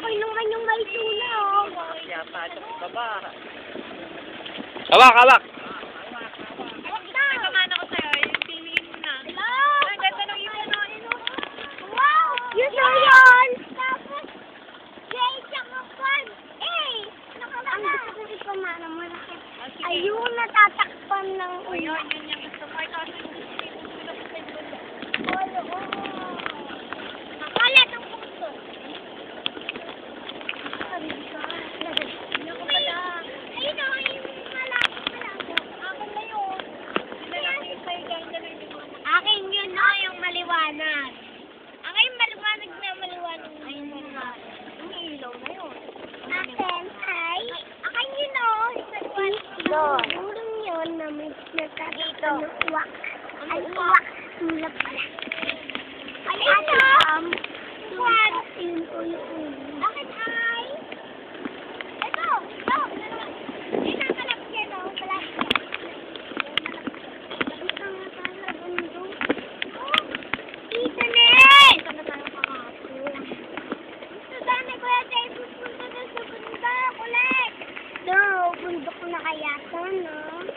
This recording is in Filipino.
Naman yung may tuna, oh. Kaya pa sa baba. Hawak, hawak. Yun na yun! Tapos, Jay, tsaka Juan. Eh! Ang gusto ko ipamana mo. Ayun, natatakpan ng ulo. Ayun, yun yung gusto ko. Ito, maliwanag. Ang ay maliwanag na maliwanag. Ay maliwanag. Ang ilaw na yun. Akin ay... Akin yun o. Dito. Durong yun na may nagkakano uwak. Ay uwak. Mula pala. Ay ano? Um, What? Yun po yung ulo. Bakit ay? na kaya to, no?